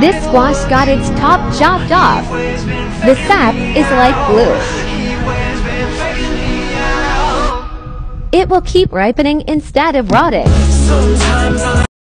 This squash got its top chopped off. The sap is like glue. It will keep ripening instead of rotting.